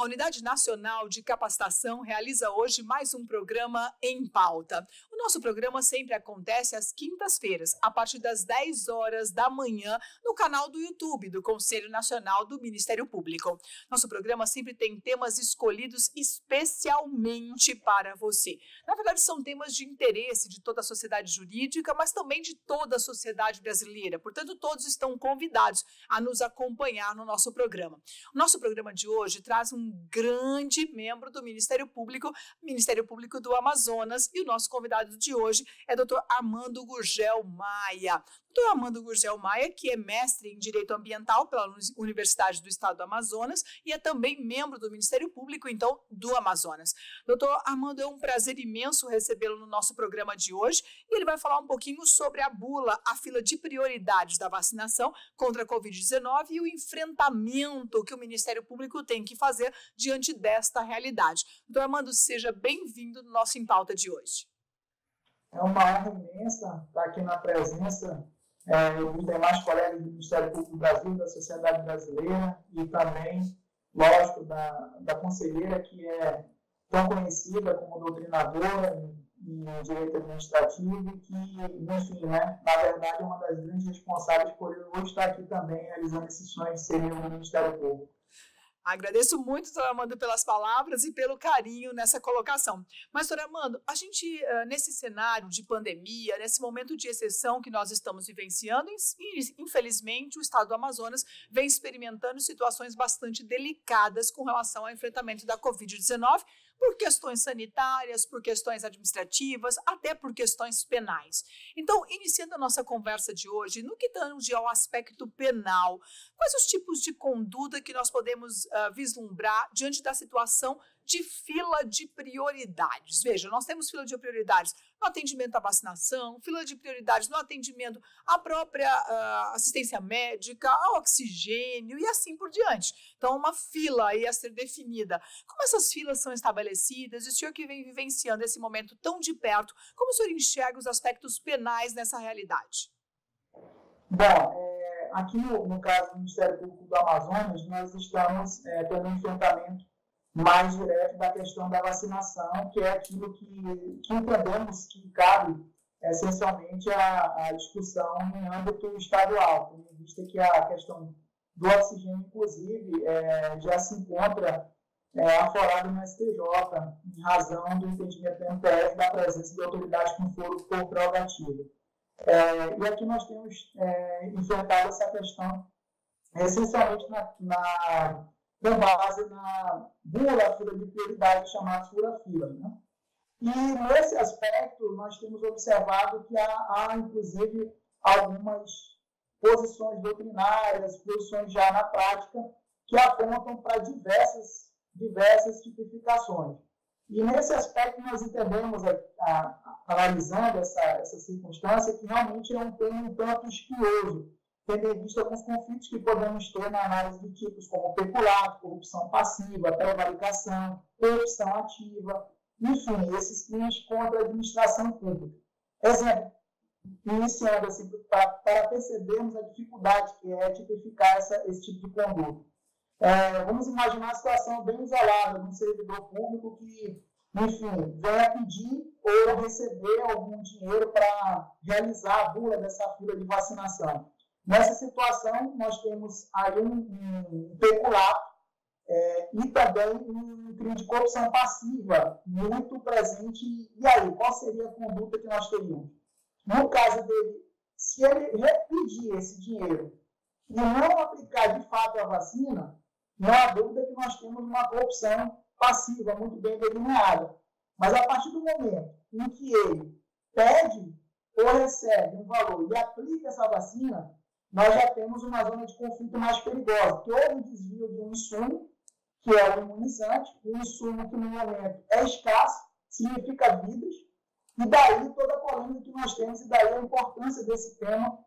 A Unidade Nacional de Capacitação realiza hoje mais um programa em pauta. Nosso programa sempre acontece às quintas-feiras, a partir das 10 horas da manhã, no canal do YouTube do Conselho Nacional do Ministério Público. Nosso programa sempre tem temas escolhidos especialmente para você. Na verdade, são temas de interesse de toda a sociedade jurídica, mas também de toda a sociedade brasileira. Portanto, todos estão convidados a nos acompanhar no nosso programa. Nosso programa de hoje traz um grande membro do Ministério Público, Ministério Público do Amazonas, e o nosso convidado de hoje é Dr. Armando Gurgel Maia. Dr. Armando Gurgel Maia, que é mestre em Direito Ambiental pela Universidade do Estado do Amazonas e é também membro do Ministério Público, então, do Amazonas. Doutor Armando, é um prazer imenso recebê-lo no nosso programa de hoje e ele vai falar um pouquinho sobre a bula, a fila de prioridades da vacinação contra a Covid-19 e o enfrentamento que o Ministério Público tem que fazer diante desta realidade. Doutor Armando, seja bem-vindo no nosso Em Pauta de hoje. É uma honra imensa estar aqui na presença é, dos demais colegas do Ministério Público do Brasil, da sociedade brasileira e também, lógico, da, da conselheira que é tão conhecida como doutrinadora em, em direito administrativo e que, enfim, né, na verdade é uma das grandes responsáveis por eu estar aqui também realizando esses sonhos de ser no Ministério Público. Agradeço muito, doutora Amanda, pelas palavras e pelo carinho nessa colocação. Mas, doutora Amanda, a gente, nesse cenário de pandemia, nesse momento de exceção que nós estamos vivenciando, infelizmente, o estado do Amazonas vem experimentando situações bastante delicadas com relação ao enfrentamento da Covid-19, por questões sanitárias, por questões administrativas, até por questões penais. Então, iniciando a nossa conversa de hoje, no que tange ao aspecto penal, quais os tipos de conduta que nós podemos uh, vislumbrar diante da situação de fila de prioridades. Veja, nós temos fila de prioridades no atendimento à vacinação, fila de prioridades no atendimento à própria uh, assistência médica, ao oxigênio e assim por diante. Então, uma fila aí a ser definida. Como essas filas são estabelecidas? E o senhor que vem vivenciando esse momento tão de perto, como o senhor enxerga os aspectos penais nessa realidade? Bom, é, aqui no, no, caso do Ministério Público do Amazonas, nós estamos é, tendo um enfrentamento mais direto da questão da vacinação, que é aquilo que, que entendemos que cabe essencialmente a, a discussão em âmbito estadual, tendo em vista que a questão do oxigênio, inclusive, é, já se encontra é, no STJ, em razão do entendimento do MPF da presença de autoridades com foro por prerrogativa. É, e aqui nós temos é, enfrentado essa questão essencialmente na, na com base na bula fila de prioridade chamada fura-fila. Né? E nesse aspecto, nós temos observado que há, há, inclusive, algumas posições doutrinárias, posições já na prática, que apontam para diversas, diversas tipificações. E nesse aspecto, nós entendemos, a, a, analisando essa, essa circunstância, que realmente é um tema um tanto espioso, tendo em vista alguns conflitos que podemos ter na análise de tipos como peculato, corrupção passiva, prevaricação, corrupção ativa, enfim, esses crimes contra a administração pública. Exemplo, iniciando assim, para, para percebermos a dificuldade que é tipificar essa, esse tipo de conduta. É, vamos imaginar a situação bem isolada de um servidor público que, enfim, venha pedir ou receber algum dinheiro para realizar a bula dessa fila de vacinação. Nessa situação, nós temos aí um, um peculato é, e também um crime de corrupção passiva muito presente. E aí, qual seria a conduta que nós teríamos? No caso dele, se ele repetir esse dinheiro e não aplicar de fato a vacina, não há dúvida que nós temos uma corrupção passiva muito bem delineada. Mas a partir do momento em que ele pede ou recebe um valor e aplica essa vacina, nós já temos uma zona de conflito mais perigosa, que houve desvio de um insumo, que é o imunizante, um insumo que no momento é escasso, significa vidas, e daí toda a polêmica que nós temos, e daí a importância desse tema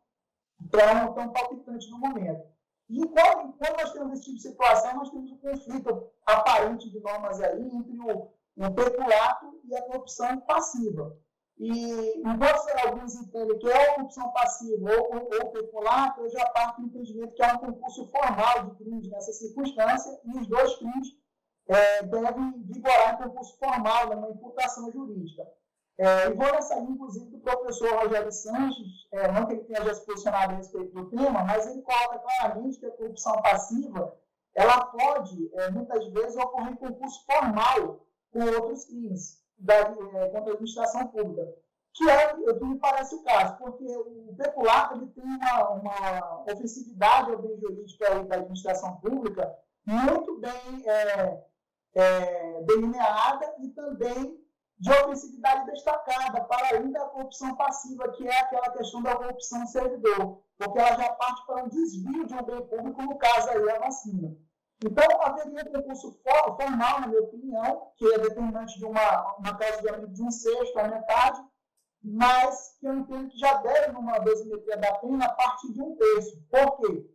tão, tão palpitante no momento. E quando, quando nós temos esse tipo de situação, nós temos um conflito aparente de normas aí entre o, o peculato e a corrupção passiva. E, enquanto alguns entendem que é corrupção passiva ou, ou, ou eu já parto do entendimento que é um concurso formal de crimes nessa circunstância, e os dois crimes é, devem vigorar em concurso formal, numa imputação jurídica. É, e vou nessa linha, inclusive, do professor Rogério Sanches, é, não que ele tenha já se posicionado a respeito do tema, mas ele coloca claramente que a corrupção passiva ela pode, é, muitas vezes, ocorrer em concurso formal com outros crimes da, é, contra a administração pública, que é o que me parece o caso, porque o peculato ele tem uma, uma ofensividade ao bem jurídico da administração pública muito bem é, é, delineada e também de ofensividade destacada, para além da corrupção passiva, que é aquela questão da corrupção servidor, porque ela já parte para um desvio de um bem público, no caso aí a vacina. Então, haveria concurso formal, na minha opinião, que é determinante de uma, uma causa de aumento de um sexto, a metade, mas que eu entendo que já deve, numa dosimetria da pena, a partir de um terço. Por quê?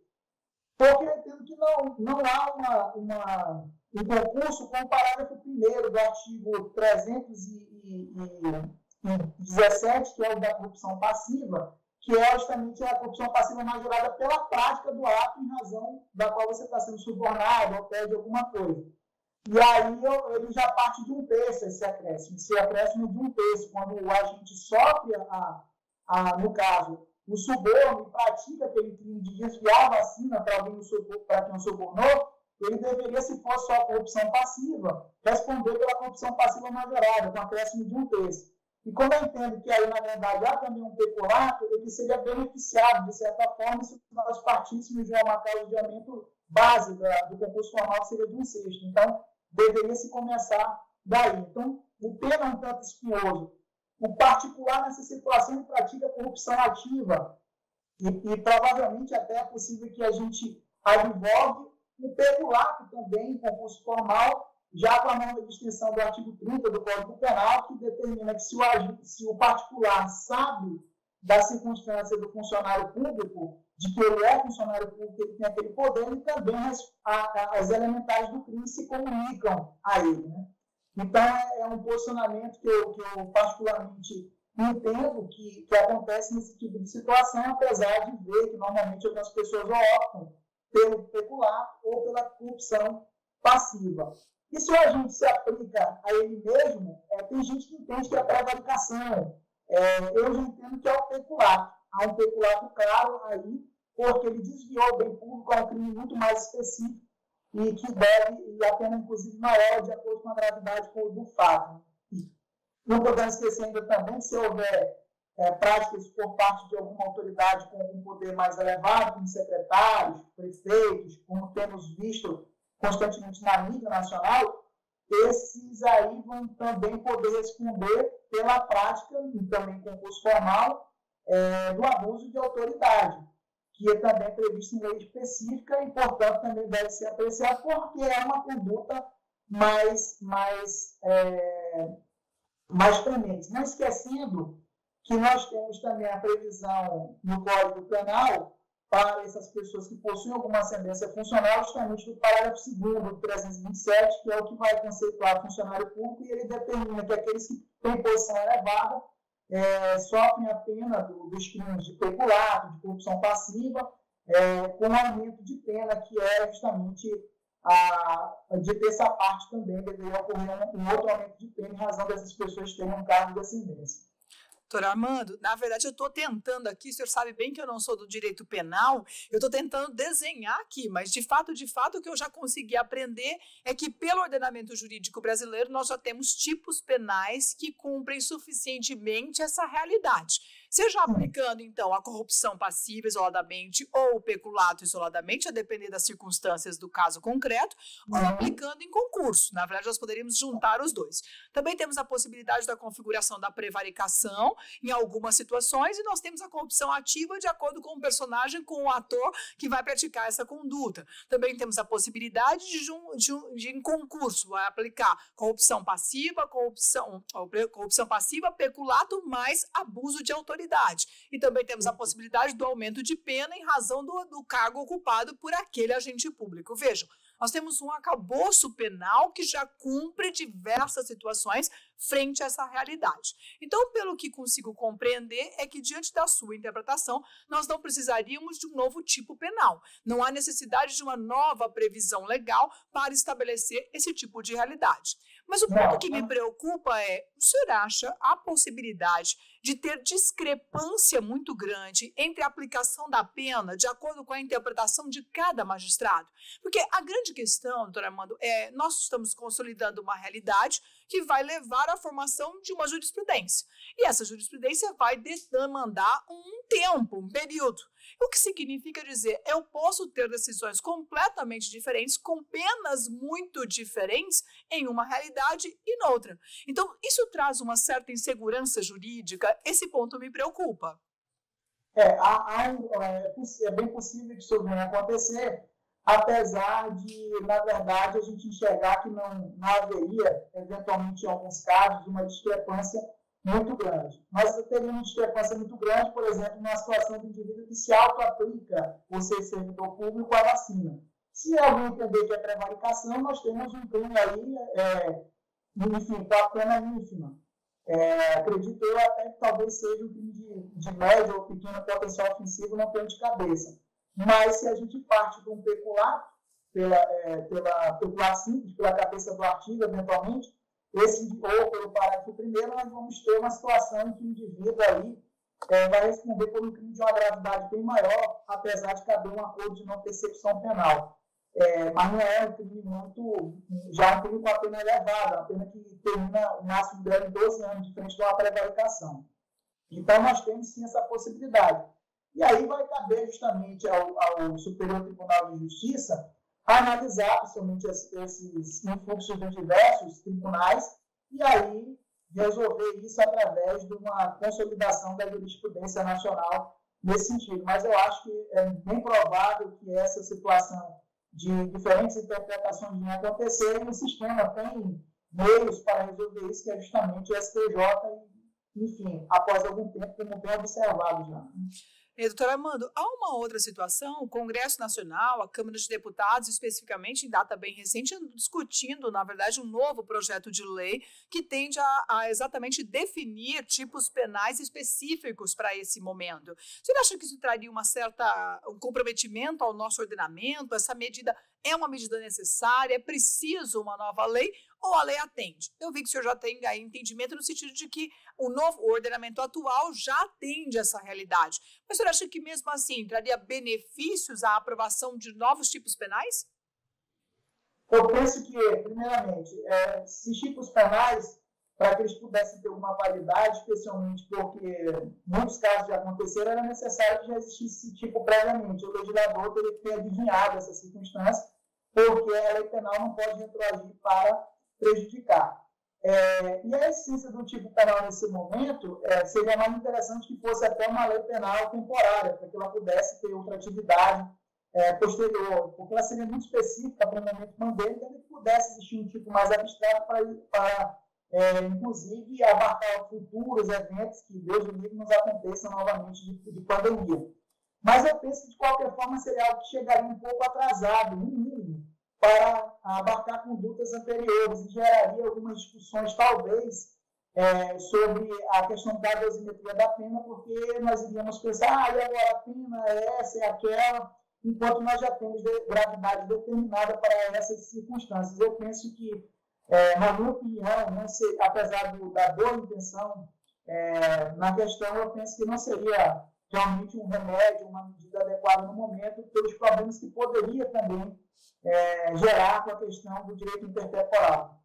Porque eu entendo que não, não há uma, uma um concurso com o parágrafo 1 do artigo 317, que é o da corrupção passiva, que é justamente a corrupção passiva majorada pela prática do ato em razão da qual você está sendo subornado ou pede alguma coisa. E aí ele já parte de um terço esse acréscimo. Esse acréscimo de um terço, quando o agente sofre, a, a, no caso, o suborno e pratica aquele crime de desviar a vacina para para quem o subornou, ele deveria, se fosse só corrupção passiva, responder pela corrupção passiva majorada, com acréscimo de um terço. E como eu entendo que aí, na verdade, há também um peculato, ele seria beneficiado, de certa forma, se nós partíssemos de uma causa de aumento base da, do concurso formal, que seria de um sexto. Então, deveria se começar daí. Então, o tema é um tanto espinhoso. O particular nessa situação pratica corrupção ativa. E, e, provavelmente até é possível que a gente advogue o peculato também, concurso formal, já com a norma de extensão do artigo 30 do Código Penal, que determina que se o, se o particular sabe da circunstância do funcionário público, de que ele é funcionário público, ele tem aquele poder, e também as, a, as elementares do crime se comunicam a ele. Né? Então, é, é, um posicionamento que eu, que eu particularmente entendo que, que acontece nesse tipo de situação, apesar de ver que normalmente algumas pessoas optam pelo pecular ou pela corrupção passiva. E se o agente se aplica a ele mesmo, é, tem gente que entende que é prevaricação. É, eu já entendo que é o peculato. Há um peculato claro aí, porque ele desviou o bem público a um crime muito mais específico e que deve, e a pena inclusive maior, de acordo com a gravidade do fato. Não podemos esquecer ainda também se houver é, práticas por parte de alguma autoridade com um poder mais elevado, como secretários, prefeitos, como temos visto constantemente na mídia nacional, esses aí vão também poder responder pela prática, e também concurso formal, é, do abuso de autoridade, que é também previsto em lei específica e, portanto, também deve ser apreciado, porque é uma conduta mais, mais, é, mais premente. Não esquecendo que nós temos também a previsão no Código Penal para essas pessoas que possuem alguma ascendência funcional, justamente do parágrafo 2 do 327, que é o que vai conceituar funcionário público, e ele determina que aqueles que têm posição elevada é, sofrem a pena do, dos crimes de peculato, de corrupção passiva, é, com aumento de pena, que é justamente a, de terça parte também deveria ocorrer um, um outro aumento de pena em razão dessas pessoas terem um cargo de ascendência. Doutor Armando, na verdade eu estou tentando aqui, o senhor sabe bem que eu não sou do direito penal, eu estou tentando desenhar aqui, mas de fato, de fato, o que eu já consegui aprender é que pelo ordenamento jurídico brasileiro nós já temos tipos penais que cumprem suficientemente essa realidade. Seja aplicando, então, a corrupção passiva isoladamente ou o peculato isoladamente, a depender das circunstâncias do caso concreto, ou uhum. aplicando em concurso. Na verdade, nós poderíamos juntar os dois. Também temos a possibilidade da configuração da prevaricação em algumas situações, e nós temos a corrupção ativa de acordo com o personagem, com o ator que vai praticar essa conduta. Também temos a possibilidade de, de, de em concurso, vai aplicar corrupção passiva, corrupção, corrupção passiva, peculato, mais abuso de autoridade E também temos a possibilidade do aumento de pena em razão do, do cargo ocupado por aquele agente público. Vejam, nós temos um acabouço penal que já cumpre diversas situações frente a essa realidade. Então, pelo que consigo compreender, é que diante da sua interpretação, nós não precisaríamos de um novo tipo penal. Não há necessidade de uma nova previsão legal para estabelecer esse tipo de realidade. Mas o ponto que me preocupa é: o senhor acha a possibilidade de ter discrepância muito grande entre a aplicação da pena de acordo com a interpretação de cada magistrado? Porque a grande questão, doutor Armando, é nós estamos consolidando uma realidade que vai levar à formação de uma jurisprudência. E essa jurisprudência vai demandar um tempo, um período. O que significa dizer, eu posso ter decisões completamente diferentes, com penas muito diferentes em uma realidade e noutra. Então, isso traz uma certa insegurança jurídica, esse ponto me preocupa. É, há, há, é, é bem possível que isso venha acontecer, apesar de, na verdade, a gente enxergar que não, não haveria, eventualmente, em alguns casos, uma discrepância muito grande. Nós teríamos uma discrepância muito grande, por exemplo, numa situação de indivíduo que se auto-aplica o ser servidor público a vacina. Se alguém entender que é prevaricação, nós temos um crime aí, é, enfim, com a pena ínfima. É, acredito eu até que talvez seja um crime de, de médio ou pequeno potencial ofensivo, não tenho de cabeça. Mas se a gente parte de um peculato, pela, é, pela peculato simples, pela cabeça do artigo, eventualmente, esse, ou pelo parágrafo primeiro, nós vamos ter uma situação em que o indivíduo aí é, vai responder por um crime de uma gravidade bem maior, apesar de caber um acordo de não percepção penal. É, mas não é um crime muito. já é um crime com a pena elevada, a pena que termina o máximo em 12 anos, diferente de uma prevaricação. Então, nós temos sim essa possibilidade. E aí vai caber justamente ao, ao Superior Tribunal de Justiça analisar principalmente esses influxos de diversos tribunais e aí resolver isso através de uma consolidação da jurisprudência nacional nesse sentido. Mas eu acho que é bem provável que essa situação de diferentes interpretações venha acontecer e o sistema tem meios para resolver isso, que é justamente o STJ enfim, após algum tempo, como bem observado já. É, doutor Armando, há uma outra situação, o Congresso Nacional, a Câmara de Deputados, especificamente em data bem recente, discutindo, na verdade, um novo projeto de lei que tende a, a exatamente definir tipos penais específicos para esse momento. Você acha que isso traria uma certa, um comprometimento ao nosso ordenamento? Essa medida é uma medida necessária? É preciso uma nova lei? ou a lei atende? Eu vi que o senhor já tem aí entendimento no sentido de que o novo ordenamento atual já atende essa realidade. Mas o senhor acha que mesmo assim traria benefícios à aprovação de novos tipos penais? Eu penso que, primeiramente, é, esses tipos penais, para que eles pudessem ter uma validade, especialmente porque muitos casos já aconteceram, era necessário que já existisse esse tipo previamente. O legislador teria que ter adivinhado essa circunstância, porque a lei penal não pode retroagir para prejudicar. É, e a essência do tipo penal nesse momento é, seria mais interessante que fosse até uma lei penal temporária, para que ela pudesse ter outra atividade é, posterior, porque ela seria muito específica para o momento pandêmico e que pudesse existir um tipo mais abstrato para, para é, inclusive, abarcar futuros eventos que, Deus do livre, nos aconteçam novamente de, de, pandemia. Mas eu penso que, de qualquer forma, seria algo que chegaria um pouco atrasado, no mínimo, para abarcar condutas anteriores e geraria algumas discussões, talvez, é, sobre a questão da dosimetria da pena, porque nós iríamos pensar, ah, e agora a pena é essa, é aquela, enquanto nós já temos de, gravidade determinada para essas circunstâncias. Eu penso que, é, na minha opinião, apesar do, da boa intenção é, na questão, eu penso que não seria realmente um remédio, uma medida adequada no momento, pelos problemas que poderia também é, gerar com a questão do direito intertemporal.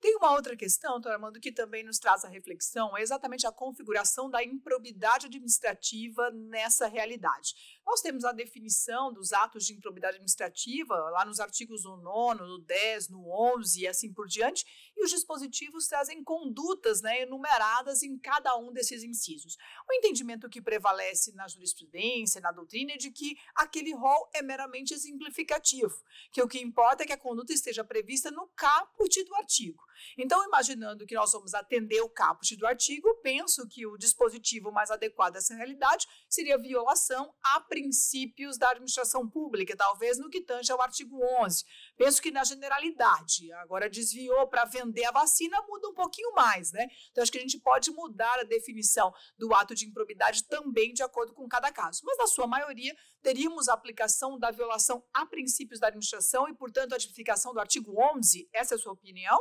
Tem uma outra questão, doutor Armando, que também nos traz a reflexão, é exatamente a configuração da improbidade administrativa nessa realidade. Nós temos a definição dos atos de improbidade administrativa, lá nos artigos no 9, no 10, no 11 e assim por diante, e os dispositivos trazem condutas né, enumeradas em cada um desses incisos. O entendimento que prevalece na jurisprudência, na doutrina, é de que aquele rol é meramente exemplificativo, que o que importa é que a conduta esteja prevista no caput do artigo. Então, imaginando que nós vamos atender o caput do artigo, penso que o dispositivo mais adequado a essa realidade seria violação à princípios da administração pública, talvez no que tange ao artigo 11. Penso que na generalidade, agora desviou para vender a vacina, muda um pouquinho mais, né? Então acho que a gente pode mudar a definição do ato de improbidade também de acordo com cada caso. Mas na sua maioria, teríamos a aplicação da violação a princípios da administração e, portanto, a tipificação do artigo 11. Essa é a sua opinião?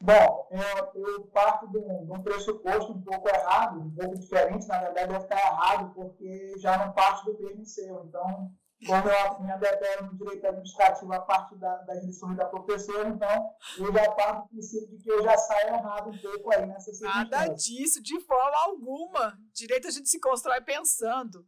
Bom, eu, eu parto de um, de um, pressuposto um pouco errado, um pouco diferente, na verdade deve estar errado, porque já não parte do mesmo seu. Então, como eu me adepero no direito administrativo a partir da, das lições da professora, então eu já parto do princípio de que eu já saio errado um pouco aí nessa circunstância. Nada disso, de forma alguma. Direito a gente se constrói pensando.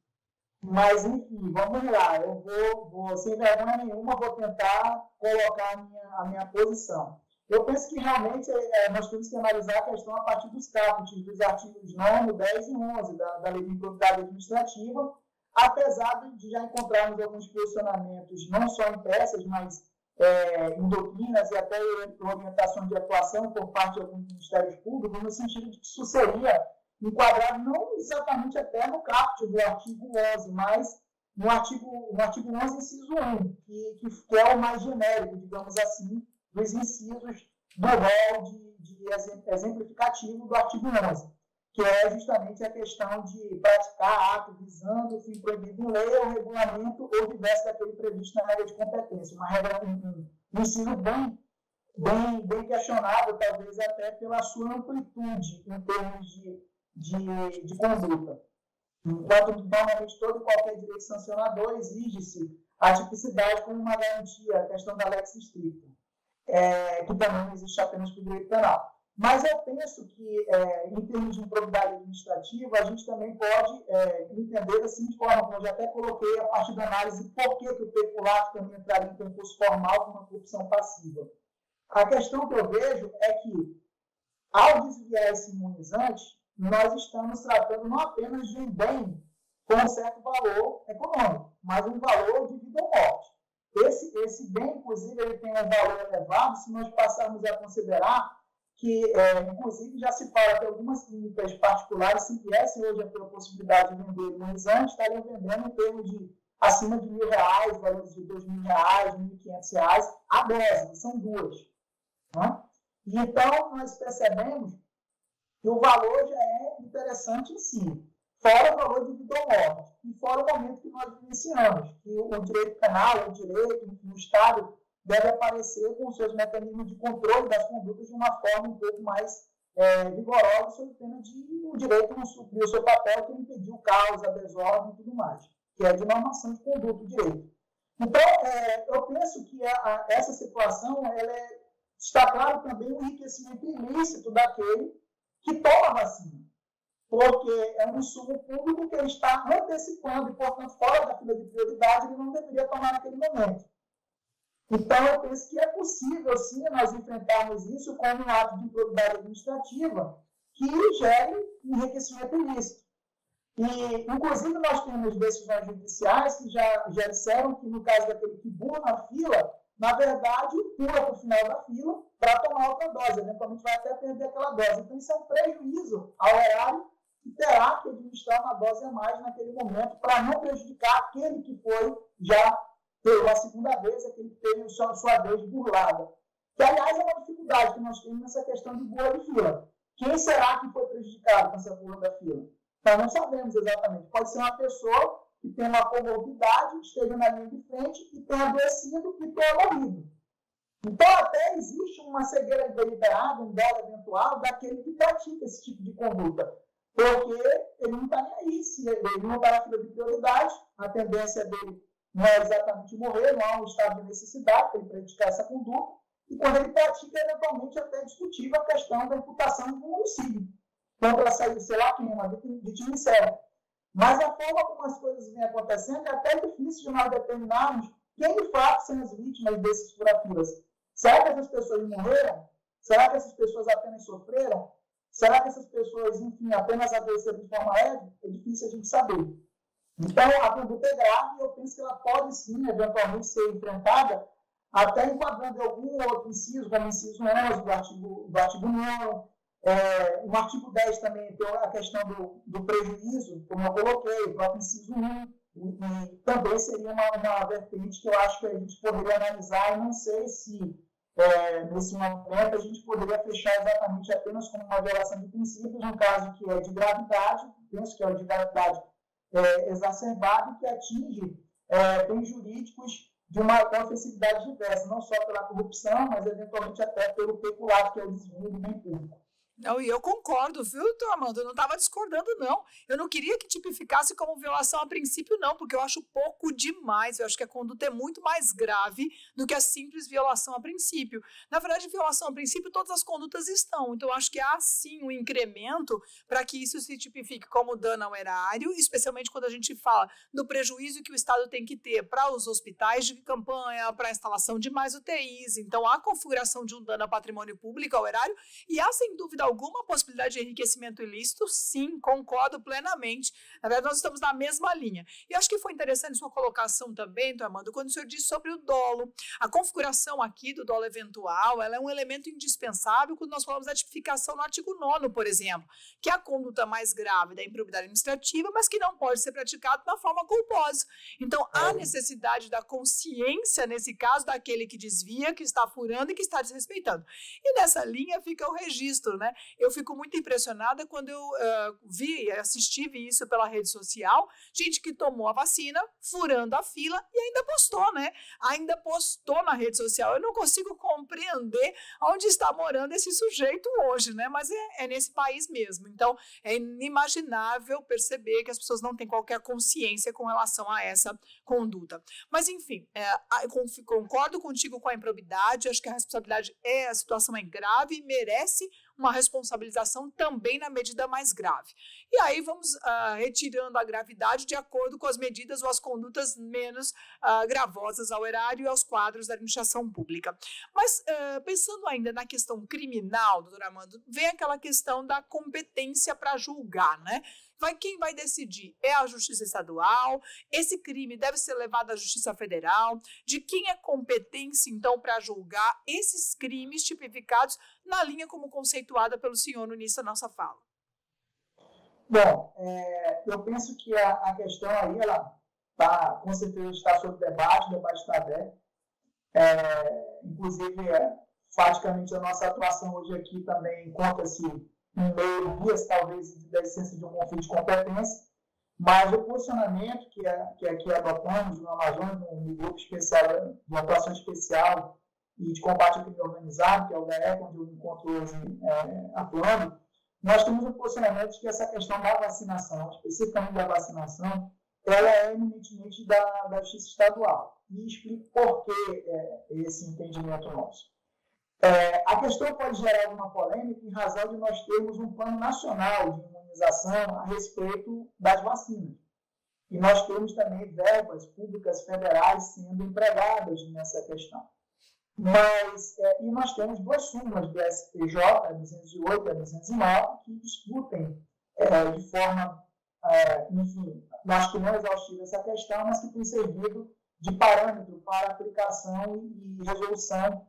Mas, enfim, vamos lá. Eu vou, vou sem vergonha nenhuma, vou tentar colocar a minha, a minha posição. Eu penso que realmente é, nós temos que analisar a questão a partir dos caput dos artigos 9, 10 e 11 da, da Lei de Improbidade Administrativa, apesar de já encontrarmos alguns posicionamentos, não só em peças, mas é, em doutrinas e até orientações de atuação por parte de alguns ministérios públicos, no sentido de que isso seria enquadrado não exatamente até no caput do artigo 11, mas no artigo, no artigo 11, inciso 1, que, que é o mais genérico, digamos assim, dos incisos do rol de, de exemplificativo do artigo 11, que é justamente a questão de praticar ato visando o fim proibido em lei ou regulamento ou diverso daquele previsto na regra de competência. Uma regra, um, um ensino bem, bem, bem talvez até pela sua amplitude em termos de, de, de conduta. Enquanto normalmente todo e qualquer direito sancionador exige-se a tipicidade como uma garantia, a questão da lex stricta é, que também não existe apenas para o direito penal. Mas eu penso que, é, em termos de improbidade administrativa, a gente também pode é, entender da seguinte forma, como eu já até coloquei a partir da análise por que, que o peculato também entraria em concurso formal com uma corrupção passiva. A questão que eu vejo é que, ao desviar esse imunizante, nós estamos tratando não apenas de um bem com um certo valor econômico, mas um valor de vida ou morte. Esse, esse bem, inclusive, ele tem um valor elevado se nós passarmos a considerar que, é, inclusive, já se fala que algumas clínicas particulares, se viessem hoje a ter a possibilidade de vender imunizantes, estariam vendendo em termos de acima de mil reais, valores de dois mil reais, mil e quinhentos reais, a dose, são duas. Né? E então, nós percebemos que o valor já é interessante em si fora o valor de vida ou morte, e fora o momento que nós vivenciamos, que o direito penal, o direito, o Estado deve aparecer com seus mecanismos de controle das condutas de uma forma um pouco mais é, vigorosa, sob pena de o direito não suprir o seu papel, que é impedir o caos, a desordem e tudo mais, que é de normação de conduta do direito. Então, é, eu penso que a, a, essa situação ela é, está claro também o enriquecimento ilícito daquele que toma a vacina porque é um insumo público que ele está antecipando e, portanto, fora da fila de prioridade, ele não deveria tomar naquele momento. Então, eu penso que é possível, sim, nós enfrentarmos isso como um ato de improbidade administrativa que gere enriquecimento ilícito. E, inclusive, nós temos decisões judiciais que já, já disseram que, no caso daquele que burla na fila, na verdade, pula para o final da fila para tomar outra dose. Eventualmente vai até perder aquela dose. Então, isso é um prejuízo ao horário que terá que administrar uma dose a mais naquele momento para não prejudicar aquele que foi já pela segunda vez, aquele que teve sua, sua vez burlada. Que, aliás, é uma dificuldade que nós temos nessa questão de burla de fila. Quem será que foi prejudicado com essa burla da fila? Nós não sabemos exatamente. Pode ser uma pessoa que tem uma comorbidade, esteja na linha de frente e tenha adoecido e tenha morrido. Então, até existe uma cegueira deliberada, um dolo eventual, daquele que pratica esse tipo de conduta. Porque ele não está nem aí, se ele não está na fila de prioridade, a tendência dele não é exatamente morrer, não há um estado de necessidade para ele praticar essa conduta, e quando ele pratica, eventualmente até discutível a questão da imputação de um homicídio contra, sei lá quem, uma vítima incerta. Mas a forma como as coisas vêm acontecendo é até difícil de nós determinarmos quem de fato são as vítimas desses furafilas. Será que essas pessoas morreram? Será que essas pessoas apenas sofreram? Será que essas pessoas, enfim, apenas adoeceram de forma leve? É difícil a gente saber. Então, a conduta é grave e eu penso que ela pode sim, eventualmente, ser enfrentada, até enquadrando algum outro inciso, como o inciso 11 do artigo, do artigo 9. É, no artigo 10 também tem a questão do, do prejuízo, como eu coloquei, o próprio inciso 1, E, também seria uma, uma vertente que eu acho que a gente poderia analisar, e não sei se é, nesse momento a gente poderia fechar exatamente apenas como uma violação de princípios, um caso que é de gravidade, penso que é de gravidade é, exacerbada e que atinge é, bens jurídicos de uma ofensividade diversa, não só pela corrupção, mas eventualmente até pelo peculado, que é o desvio do bem público. Não, e eu concordo, viu, Armando? Eu não estava discordando, não. Eu não queria que tipificasse como violação a princípio, não, porque eu acho pouco demais. Eu acho que a conduta é muito mais grave do que a simples violação a princípio. Na verdade, violação a princípio, todas as condutas estão. Então, eu acho que há sim um incremento para que isso se tipifique como dano ao erário, especialmente quando a gente fala do prejuízo que o Estado tem que ter para os hospitais de campanha, para a instalação de mais UTIs. Então, há configuração de um dano ao patrimônio público, ao erário, e há, sem dúvida alguma possibilidade de enriquecimento ilícito? Sim, concordo plenamente. Na verdade, nós estamos na mesma linha. E acho que foi interessante sua colocação também, Armando, quando o senhor disse sobre o dolo. A configuração aqui do dolo eventual, ela é um elemento indispensável quando nós falamos da tipificação no artigo 9 por exemplo, que é a conduta mais grave da improbidade administrativa, mas que não pode ser praticado na forma culposa. Então, há necessidade da consciência, nesse caso, daquele que desvia, que está furando e que está desrespeitando. E nessa linha fica o registro, né? Eu fico muito impressionada quando eu uh, vi, assisti, vi isso pela rede social, gente que tomou a vacina, furando a fila e ainda postou, né? Ainda postou na rede social. Eu não consigo compreender onde está morando esse sujeito hoje, né? Mas é, é nesse país mesmo. Então, é inimaginável perceber que as pessoas não têm qualquer consciência com relação a essa conduta. Mas, enfim, é, concordo contigo com a improbidade, acho que a responsabilidade é, a situação é grave e merece uma responsabilização também na medida mais grave. E aí vamos uh, retirando a gravidade de acordo com as medidas ou as condutas menos uh, gravosas ao erário e aos quadros da administração pública. Mas uh, pensando ainda na questão criminal, doutor Armando, vem aquela questão da competência para julgar, né? Vai quem vai decidir? É a Justiça Estadual? Esse crime deve ser levado à Justiça Federal? De quem é competência, então, para julgar esses crimes tipificados na linha como conceituada pelo senhor no início da nossa fala? Bom, é, eu penso que a, a, questão aí, ela tá, com certeza está sob debate, debate está aberto. É, inclusive, é, faticamente, a nossa atuação hoje aqui também encontra-se em meio vias, talvez, da essência de um conflito de competência, mas o posicionamento que, é, que aqui adotamos no Amazonas, no grupo especial de atuação especial e de combate ao crime organizado, que é o GAEC, onde eu me encontro hoje é, atuando, nós temos um posicionamento de que essa questão da vacinação, especificamente da vacinação, ela é eminentemente da, da justiça estadual. E explico por que é, esse entendimento nosso. É, a questão pode gerar alguma polêmica em razão de nós termos um plano nacional de imunização a respeito das vacinas. E nós temos também verbas públicas federais sendo empregadas nessa questão. Mas, é, e nós temos duas súmulas do STJ, a 208 e a 209, que discutem é, de forma, é, enfim, acho que não exaustiva essa questão, mas que tem servido de parâmetro para aplicação e resolução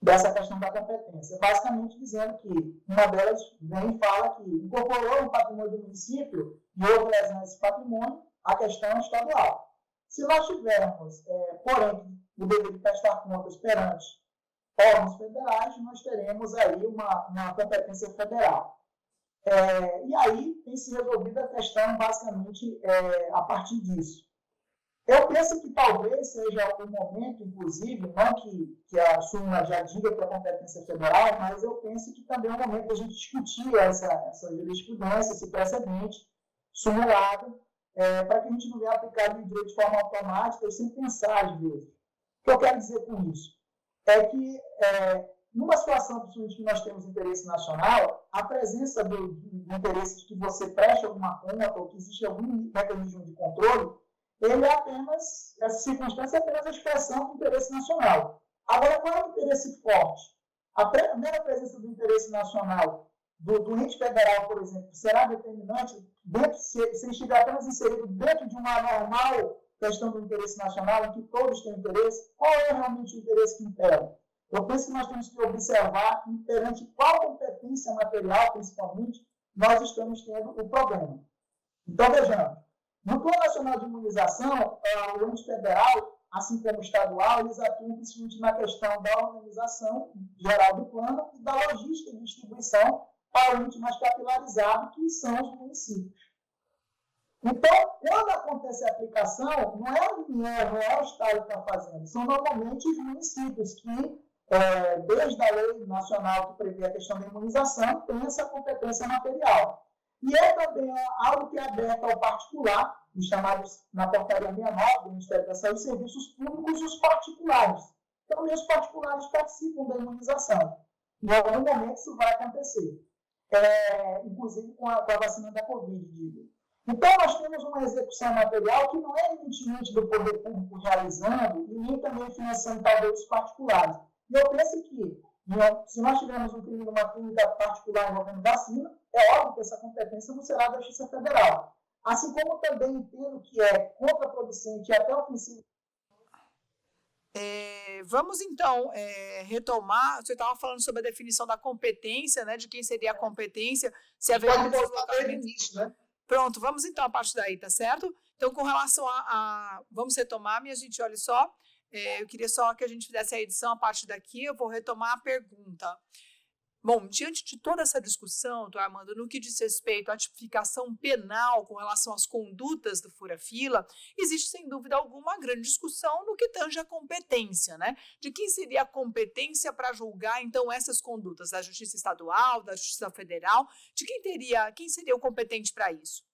dessa questão da competência, basicamente dizendo que uma delas vem e fala que incorporou no patrimônio do município e houve lesão desse patrimônio, a questão estadual. Se nós tivermos, é, porém, o dever de prestar contas perante órgãos federais, nós teremos aí uma, uma competência federal. É, e aí tem se resolvido a questão basicamente é, a partir disso. Eu penso que talvez seja o momento, inclusive, não que, que a súmula já diga que é competência federal, mas eu penso que também é o momento da gente discutir essa, essa jurisprudência, esse precedente sumulado, é, para que a gente não venha aplicar o direito de forma automática e sem pensar, às vezes. O que eu quero dizer com isso? É que, é, numa situação principalmente que nós temos interesse nacional, a presença do, do interesse de que você preste alguma conta ou que existe algum mecanismo de controle ele é apenas, essa circunstância é apenas a expressão do interesse nacional. Agora, qual é o interesse forte? A mera presença do interesse nacional do, do ente federal, por exemplo, será determinante dentro, se, se estiver apenas inserido dentro de uma normal questão do interesse nacional, em que todos têm interesse, qual é realmente o interesse que impera? Eu penso que nós temos que observar perante qual competência material, principalmente, nós estamos tendo o problema. Então, vejamos, No Plano Nacional de Imunização, é, o ente federal, assim como o estadual, eles atuam principalmente na questão da organização geral do plano e da logística de distribuição para o ente mais capilarizado, que são os municípios. Então, quando acontece a aplicação, não é a União, não é o Estado que está fazendo, são normalmente os municípios que, é, desde a lei nacional que prevê a questão da imunização, têm essa competência material. E é também algo que é aberto ao particular, os chamados, na portaria 69 do Ministério da Saúde, serviços públicos e os particulares. Então, os particulares participam da imunização. Em algum momento isso vai acontecer. É, inclusive com a, com a vacina da Covid, digo. Então, nós temos uma execução material que não é eminentemente do poder público realizando e nem também financiando talvez os particulares. E eu penso que, se nós tivermos um crime numa clínica particular envolvendo vacina, é óbvio que essa competência não será da Justiça Federal. Assim como também entendo que é contraproducente e até ofensivo é, vamos então é, retomar. Você estava falando sobre a definição da competência, né? De quem seria a competência, se haveria um deslocamento. Início, né? Pronto, vamos então a partir daí, tá certo? Então, com relação a. a vamos retomar, minha gente, olha só. É, eu queria só que a gente fizesse a edição a partir daqui. Eu vou retomar a pergunta. Bom, diante de toda essa discussão, doutor Armando, no que diz respeito à tipificação penal com relação às condutas do fura-fila, existe sem dúvida alguma uma grande discussão no que tange a competência, né? De quem seria a competência para julgar então essas condutas, da Justiça Estadual, da Justiça Federal, de quem teria, quem seria o competente para isso?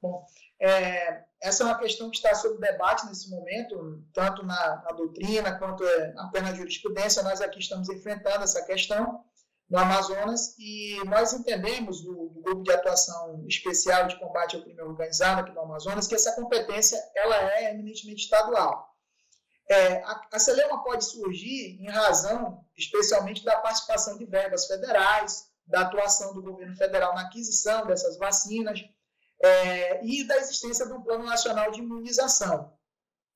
Bom, é, essa é uma questão que está sob debate nesse momento, tanto na, na doutrina quanto até na jurisprudência. Nós aqui estamos enfrentando essa questão no Amazonas e nós entendemos do, do, grupo de atuação especial de combate ao crime organizado aqui no Amazonas que essa competência ela é eminentemente estadual. É, a, a pode surgir em razão, especialmente, da participação de verbas federais, da atuação do governo federal na aquisição dessas vacinas, é, e da existência do Plano Nacional de Imunização.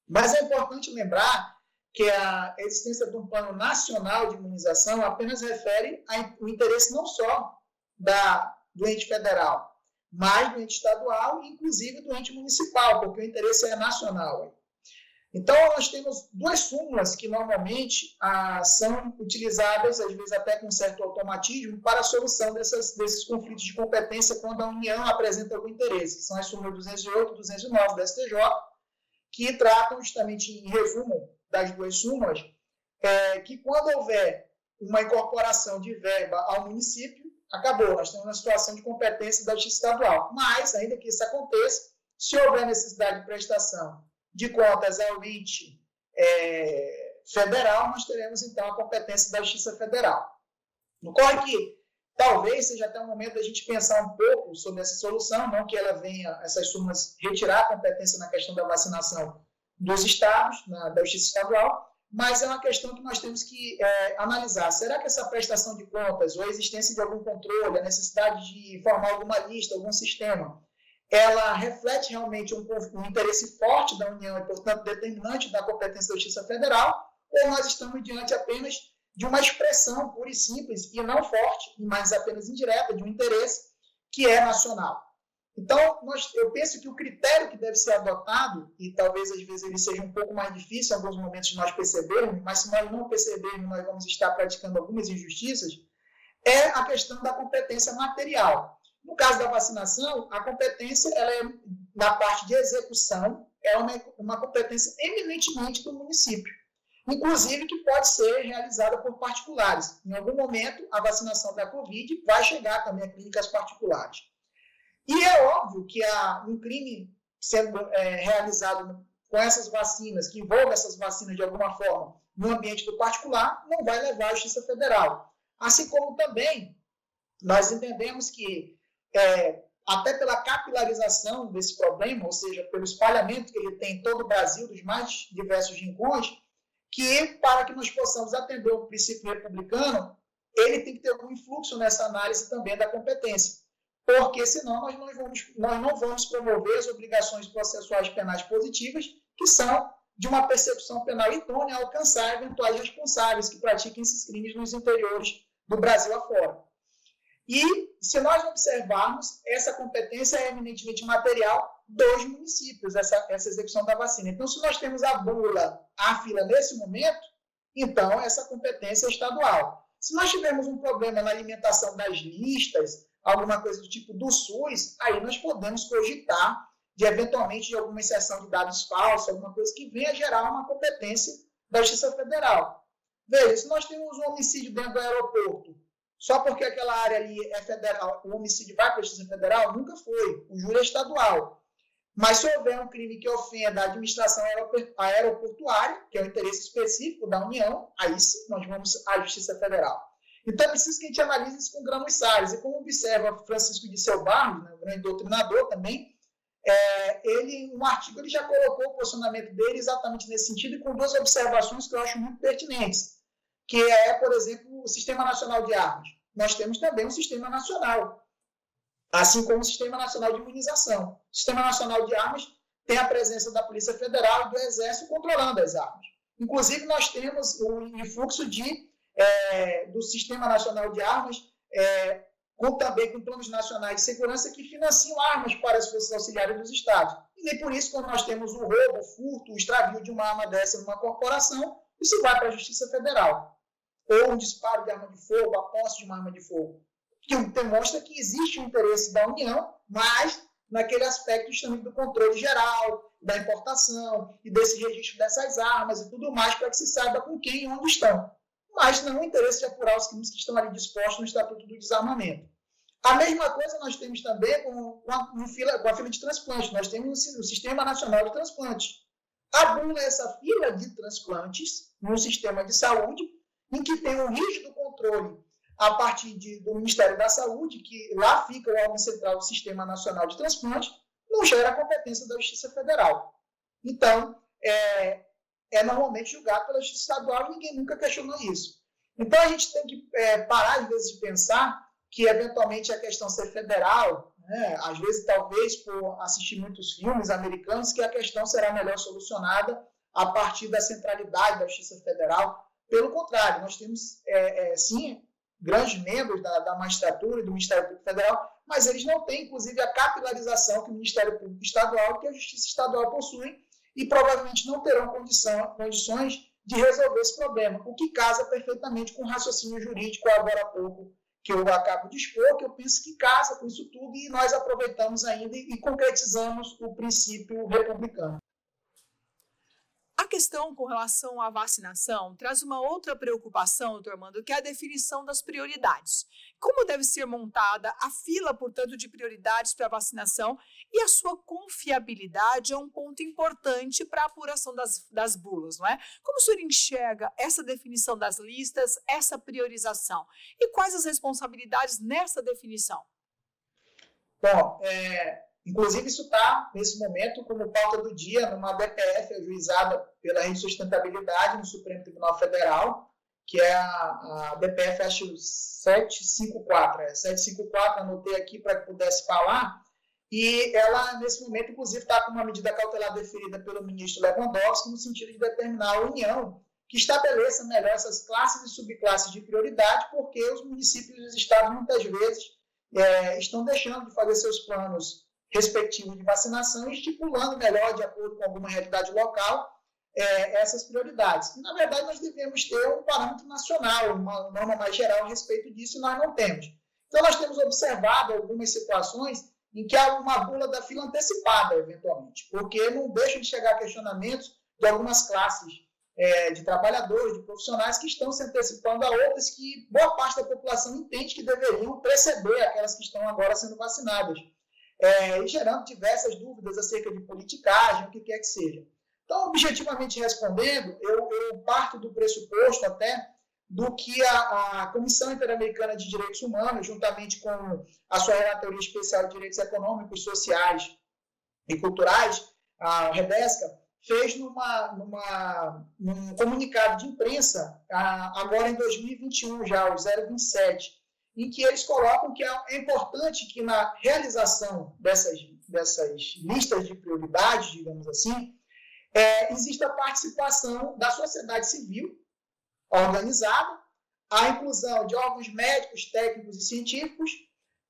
Mas é importante lembrar que a existência um Plano Nacional de Imunização apenas refere ao interesse não só da, do ente federal, mas do ente estadual e, inclusive, do ente municipal, porque o interesse é nacional. Então, nós temos duas súmulas que normalmente ah, são utilizadas, às vezes até com certo automatismo, para a solução dessas, desses conflitos de competência quando a União apresenta algum interesse, que são as súmulas 208 e 209 da STJ, que tratam justamente, em resumo das duas súmulas, é, que quando houver uma incorporação de verba ao município, acabou, nós temos uma situação de competência da justiça estadual. Mas, ainda que isso aconteça, se houver necessidade de prestação de contas ao ente é, federal, nós teremos então a competência da Justiça Federal. Ocorre que talvez seja até o momento da gente pensar um pouco sobre essa solução, não que ela venha, essas sumas, retirar a competência na questão da vacinação dos estados, na, da Justiça Estadual, mas é uma questão que nós temos que é, analisar. Será que essa prestação de contas, ou a existência de algum controle, a necessidade de formar alguma lista, algum sistema, ela reflete realmente um, um, interesse forte da União e, portanto, determinante da competência da Justiça Federal, ou nós estamos diante apenas de uma expressão pura e simples, e não forte, mas apenas indireta, de um interesse que é nacional. Então, nós, eu penso que o critério que deve ser adotado, e talvez às vezes ele seja um pouco mais difícil em alguns momentos nós percebermos, mas se nós não percebermos, nós vamos estar praticando algumas injustiças, é a questão da competência material. No caso da vacinação, a competência ela é, na parte de execução é uma, uma competência eminentemente do município, inclusive que pode ser realizada por particulares. Em algum momento, a vacinação da Covid vai chegar também a clínicas particulares. E é óbvio que há um crime sendo é, realizado com essas vacinas, que envolve essas vacinas de alguma forma, no ambiente do particular, não vai levar à Justiça Federal. Assim como também nós entendemos que é, até pela capilarização desse problema, ou seja, pelo espalhamento que ele tem em todo o Brasil, dos mais diversos rincões, que para que nós possamos atender o princípio republicano, ele tem que ter algum influxo nessa análise também da competência. Porque senão nós não vamos, nós não vamos promover as obrigações processuais penais positivas, que são de uma percepção penal idônea a alcançar eventuais responsáveis que pratiquem esses crimes nos interiores do Brasil afora. E, se nós observarmos, essa competência é eminentemente material, dos municípios, essa, essa execução da vacina. Então, se nós temos a bula, a fila nesse momento, então essa competência é estadual. Se nós tivermos um problema na alimentação das listas, alguma coisa do tipo do SUS, aí nós podemos cogitar de eventualmente de alguma exceção de dados falsos, alguma coisa que venha gerar uma competência da Justiça Federal. Veja, se nós temos um homicídio dentro do aeroporto, só porque aquela área ali é federal, o homicídio vai para a Justiça Federal? Nunca foi. O júri é estadual. Mas se houver um crime que ofenda a administração aeroportuária, que é o interesse específico da União, aí sim nós vamos à Justiça Federal. Então é preciso que a gente analise isso com grãos e E como observa Francisco de Seu Barros, né, grande doutrinador também, é, ele, um artigo ele já colocou o posicionamento dele exatamente nesse sentido e com duas observações que eu acho muito pertinentes, que é, por exemplo, o Sistema Nacional de Armas. Nós temos também um Sistema Nacional, assim como o Sistema Nacional de Imunização. O Sistema Nacional de Armas tem a presença da Polícia Federal e do Exército controlando as armas. Inclusive, nós temos o influxo de, é, do Sistema Nacional de Armas é, com também com planos nacionais de segurança que financiam armas para as forças auxiliares dos estados. E nem por isso, quando nós temos o roubo, o furto, o extravio de uma arma dessa numa corporação, isso vai para a Justiça Federal. Ou um disparo de arma de fogo, a posse de uma arma de fogo. Que demonstra que existe um interesse da União, mas naquele aspecto justamente do controle geral, da importação e desse registro dessas armas e tudo mais, para que se saiba com quem e onde estão mas não o interesse de apurar os crimes que estão ali dispostos no Estatuto do Desarmamento. A mesma coisa nós temos também com, com, a, fila, com a fila de transplante. Nós temos o Sistema Nacional de Transplantes. Abula essa fila de transplantes no sistema de saúde, em que tem um rígido controle a partir de, do Ministério da Saúde, que lá fica o órgão central do Sistema Nacional de Transplantes, não gera competência da Justiça Federal. Então, é, é normalmente julgado pela justiça estadual ninguém nunca questionou isso. Então a gente tem que é, parar, às vezes, de pensar que, eventualmente, a questão ser federal, né, às vezes, talvez, por assistir muitos filmes americanos, que a questão será melhor solucionada a partir da centralidade da Justiça Federal. Pelo contrário, nós temos, é, é, sim, grandes membros da, da magistratura e do Ministério Público Federal, mas eles não têm, inclusive, a capilarização que o Ministério Público Estadual, que a Justiça Estadual possui, e provavelmente não terão condição, condições de resolver esse problema, o que casa perfeitamente com o raciocínio jurídico agora há pouco que eu acabo de expor, que eu penso que casa com isso tudo e nós aproveitamos ainda e concretizamos o princípio republicano. Questão com relação à vacinação traz uma outra preocupação, doutor Armando, que é a definição das prioridades. Como deve ser montada a fila, portanto, de prioridades para a vacinação e a sua confiabilidade é um ponto importante para a apuração das, das bulas, não é? Como o senhor enxerga essa definição das listas, essa priorização? E quais as responsabilidades nessa definição? Bom, é, Inclusive, isso está, nesse momento, como pauta do dia, numa DPF ajuizada pela Rede Sustentabilidade no Supremo Tribunal Federal, que é a, a DPF, acho, 754. É, 754, anotei aqui para que pudesse falar. E ela, nesse momento, inclusive, está com uma medida cautelar deferida pelo ministro Lewandowski, no sentido de determinar a União que estabeleça melhor essas classes e subclasses de prioridade, porque os municípios e os estados, muitas vezes, é, estão deixando de fazer seus planos respectivo de vacinação e estipulando melhor, de acordo com alguma realidade local, é, essas prioridades. E, na verdade, nós devemos ter um parâmetro nacional, uma norma mais geral a respeito disso, e nós não temos. Então, nós temos observado algumas situações em que há uma bula da fila antecipada, eventualmente, porque não deixam de chegar questionamentos de algumas classes é, de trabalhadores, de profissionais que estão se antecipando a outras que boa parte da população entende que deveriam preceder aquelas que estão agora sendo vacinadas é, e gerando diversas dúvidas acerca de politicagem, o que quer que seja. Então, objetivamente respondendo, eu, eu parto do pressuposto até do que a, a, Comissão Interamericana de Direitos Humanos, juntamente com a sua Relatoria Especial de Direitos Econômicos, Sociais e Culturais, a REDESCA, fez numa, numa, num comunicado de imprensa, agora em 2021 já, o 027, em que eles colocam que é importante que na realização dessas, dessas listas de prioridades, digamos assim, é, exista a participação da sociedade civil organizada, a inclusão de órgãos médicos, técnicos e científicos,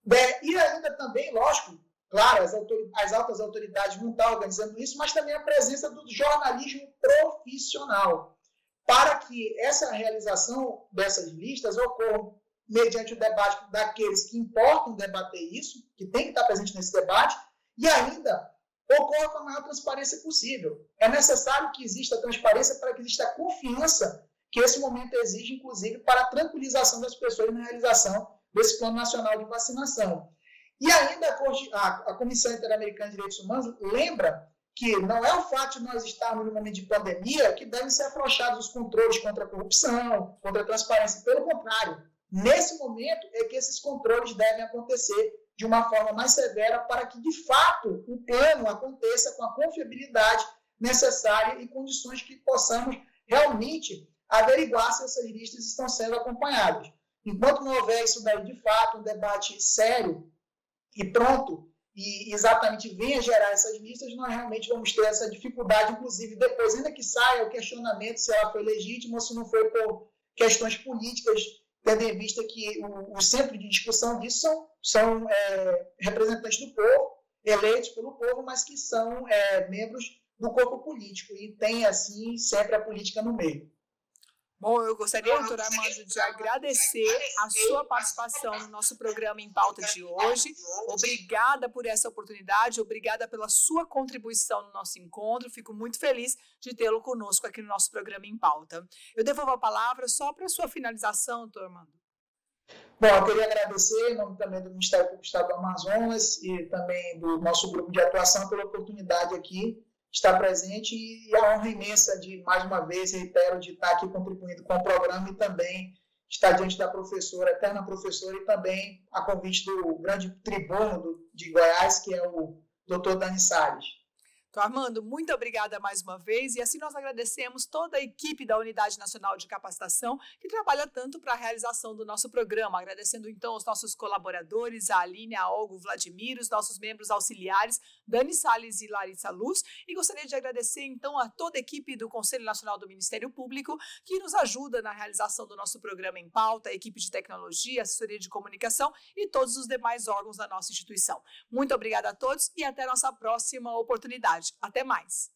né, e ainda também, lógico, claro, as, as altas autoridades vão estar organizando isso, mas também a presença do jornalismo profissional, para que essa realização dessas listas ocorra mediante o debate daqueles que importam debater isso, que tem que estar presente nesse debate, e ainda ocorra com a maior transparência possível. É necessário que exista transparência para que exista confiança que esse momento exige, inclusive, para a tranquilização das pessoas na realização desse Plano Nacional de Vacinação. E ainda a, a Comissão Interamericana de Direitos Humanos lembra que não é o fato de nós estarmos no momento de pandemia que devem ser afrouxados os controles contra a corrupção, contra a transparência. Pelo contrário, nesse momento é que esses controles devem acontecer de uma forma mais severa para que, de fato, o plano aconteça com a confiabilidade necessária e condições que possamos realmente averiguar se essas listas estão sendo acompanhadas. Enquanto não houver isso daí, de fato, um debate sério e pronto, e exatamente venha gerar essas listas, nós realmente vamos ter essa dificuldade, inclusive depois, ainda que saia o questionamento se ela foi legítima ou se não foi por questões políticas, tendo em vista que o, o centro de discussão disso são, são é, representantes do povo, eleitos pelo povo, mas que são é, membros do corpo político e tem, assim, sempre a política no meio. Bom, eu gostaria, doutor Armando, de agradecer a sua participação no nosso programa em pauta de hoje. Obrigada por essa oportunidade, obrigada pela sua contribuição no nosso encontro. Fico muito feliz de tê-lo conosco aqui no nosso programa em pauta. Eu devolvo a palavra só para a sua finalização, doutor Armando. Bom, eu queria agradecer, em nome também do Ministério Público do Estado do Amazonas e também do nosso grupo de atuação pela oportunidade aqui estar presente e a honra imensa de, mais uma vez, reitero, de estar aqui contribuindo com o programa e também estar diante da professora, eterna professora, e também a convite do grande tribuno de Goiás, que é o doutor Dani Salles. Então, Armando, muito obrigada mais uma vez. E assim nós agradecemos toda a equipe da Unidade Nacional de Capacitação que trabalha tanto para a realização do nosso programa. Agradecendo então os nossos colaboradores, a Aline, a Olgo, Vladimir, os nossos membros auxiliares, Dani Salles e Larissa Luz. E gostaria de agradecer então a toda a equipe do Conselho Nacional do Ministério Público que nos ajuda na realização do nosso programa em pauta, a equipe de tecnologia, assessoria de comunicação e todos os demais órgãos da nossa instituição. Muito obrigada a todos e até a nossa próxima Até mais!